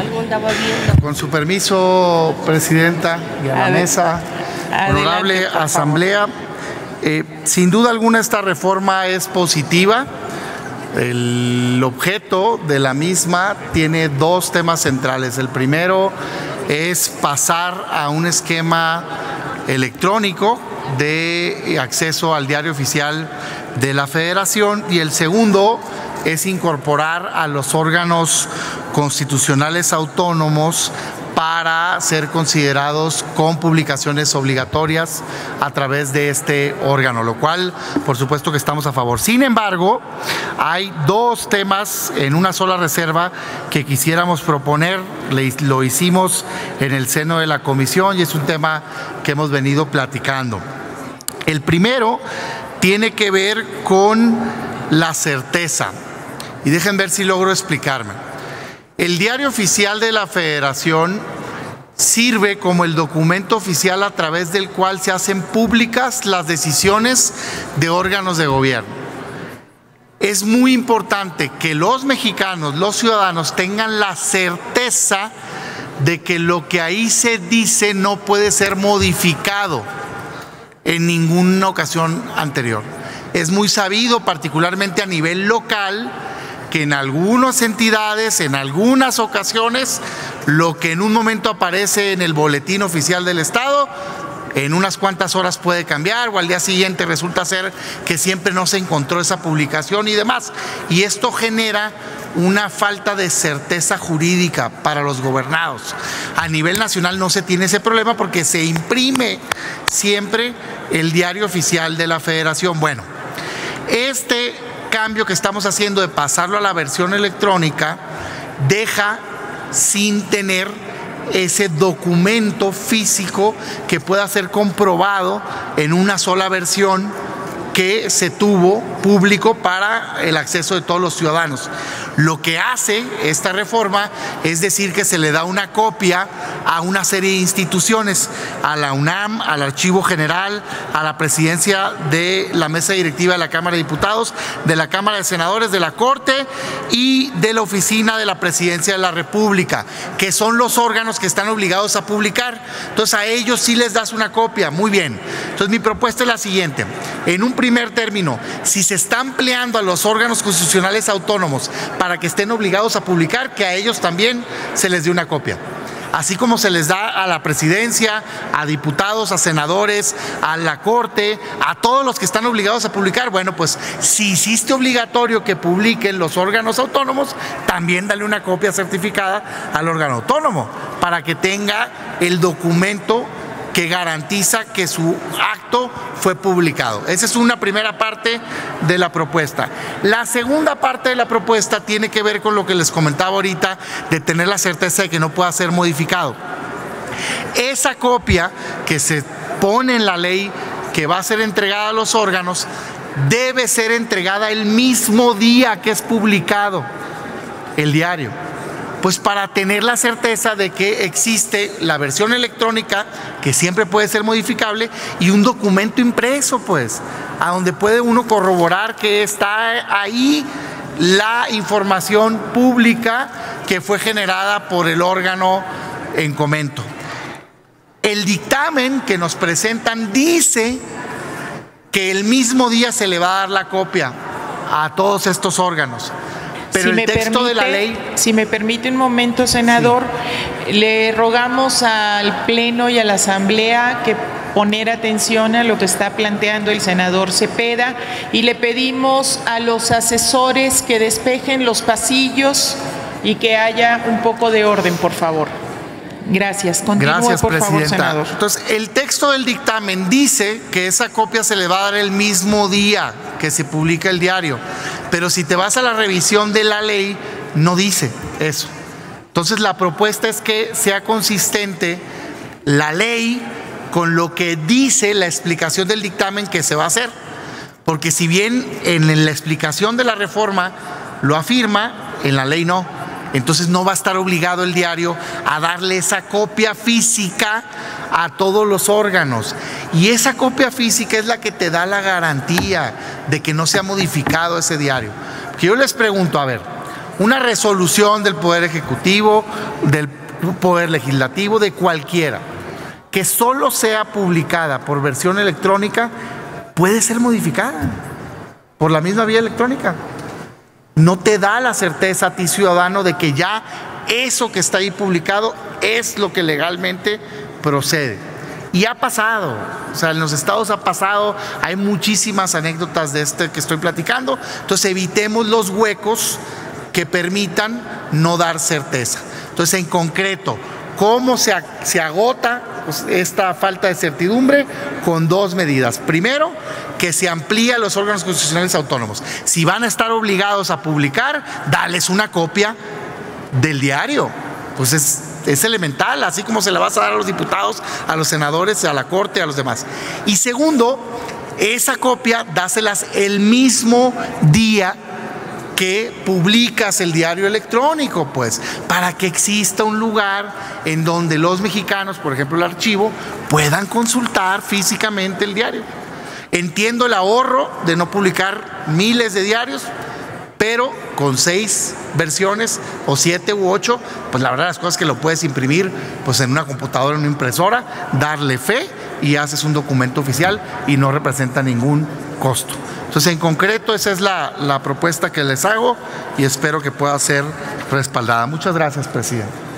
Algo andaba viendo. Con su permiso, Presidenta, y a, la mesa, honorable Asamblea, eh, sin duda alguna esta reforma es positiva. El objeto de la misma tiene dos temas centrales. El primero es pasar a un esquema electrónico de acceso al diario oficial de la federación y el segundo es incorporar a los órganos constitucionales autónomos para ser considerados con publicaciones obligatorias a través de este órgano, lo cual por supuesto que estamos a favor. Sin embargo, hay dos temas en una sola reserva que quisiéramos proponer, lo hicimos en el seno de la comisión y es un tema que hemos venido platicando. El primero tiene que ver con la certeza. Y dejen ver si logro explicarme. El diario oficial de la federación sirve como el documento oficial a través del cual se hacen públicas las decisiones de órganos de gobierno. Es muy importante que los mexicanos, los ciudadanos, tengan la certeza de que lo que ahí se dice no puede ser modificado en ninguna ocasión anterior. Es muy sabido, particularmente a nivel local, que en algunas entidades, en algunas ocasiones, lo que en un momento aparece en el boletín oficial del Estado, en unas cuantas horas puede cambiar o al día siguiente resulta ser que siempre no se encontró esa publicación y demás. Y esto genera una falta de certeza jurídica para los gobernados. A nivel nacional no se tiene ese problema porque se imprime siempre el diario oficial de la federación. Bueno, este cambio que estamos haciendo de pasarlo a la versión electrónica deja sin tener ese documento físico que pueda ser comprobado en una sola versión que se tuvo público para el acceso de todos los ciudadanos. Lo que hace esta reforma es decir que se le da una copia a una serie de instituciones, a la UNAM, al Archivo General, a la presidencia de la mesa directiva de la Cámara de Diputados, de la Cámara de Senadores, de la Corte y de la Oficina de la Presidencia de la República, que son los órganos que están obligados a publicar. Entonces a ellos sí les das una copia. Muy bien. Entonces mi propuesta es la siguiente. En un primer término, si se está ampliando a los órganos constitucionales autónomos para que estén obligados a publicar, que a ellos también se les dé una copia así como se les da a la presidencia, a diputados, a senadores, a la corte, a todos los que están obligados a publicar. Bueno, pues si hiciste obligatorio que publiquen los órganos autónomos, también dale una copia certificada al órgano autónomo para que tenga el documento que garantiza que su acto fue publicado. Esa es una primera parte de la propuesta. La segunda parte de la propuesta tiene que ver con lo que les comentaba ahorita de tener la certeza de que no pueda ser modificado. Esa copia que se pone en la ley que va a ser entregada a los órganos debe ser entregada el mismo día que es publicado el diario pues para tener la certeza de que existe la versión electrónica que siempre puede ser modificable y un documento impreso, pues, a donde puede uno corroborar que está ahí la información pública que fue generada por el órgano en comento. El dictamen que nos presentan dice que el mismo día se le va a dar la copia a todos estos órganos. Pero el texto de la ley. Si me permite un momento, senador, le rogamos al Pleno y a la Asamblea que poner atención a lo que está planteando el senador Cepeda y le pedimos a los asesores que despejen los pasillos y que haya un poco de orden, por favor. Gracias. Continúe, Gracias, por Favor, senador. Entonces, el texto del dictamen dice que esa copia se le va a dar el mismo día que se publica el diario. Pero si te vas a la revisión de la ley, no dice eso. Entonces la propuesta es que sea consistente la ley con lo que dice la explicación del dictamen que se va a hacer. Porque si bien en la explicación de la reforma lo afirma, en la ley no. Entonces no va a estar obligado el diario a darle esa copia física a todos los órganos. Y esa copia física es la que te da la garantía de que no se ha modificado ese diario. yo les pregunto, a ver, una resolución del Poder Ejecutivo, del Poder Legislativo, de cualquiera, que solo sea publicada por versión electrónica, puede ser modificada por la misma vía electrónica. No te da la certeza a ti ciudadano de que ya eso que está ahí publicado es lo que legalmente procede. Y ha pasado, o sea, en los estados ha pasado, hay muchísimas anécdotas de este que estoy platicando, entonces evitemos los huecos que permitan no dar certeza. Entonces, en concreto, ¿cómo se, se agota pues, esta falta de certidumbre? Con dos medidas. Primero, que se amplía los órganos constitucionales autónomos. Si van a estar obligados a publicar, dales una copia del diario. Pues es es elemental, así como se la vas a dar a los diputados, a los senadores, a la Corte, a los demás. Y segundo, esa copia dáselas el mismo día que publicas el diario electrónico, pues, para que exista un lugar en donde los mexicanos, por ejemplo el archivo, puedan consultar físicamente el diario. Entiendo el ahorro de no publicar miles de diarios, pero con seis versiones o siete u ocho, pues la verdad las cosas que lo puedes imprimir pues en una computadora, en una impresora, darle fe y haces un documento oficial y no representa ningún costo. Entonces, en concreto, esa es la, la propuesta que les hago y espero que pueda ser respaldada. Muchas gracias, presidente.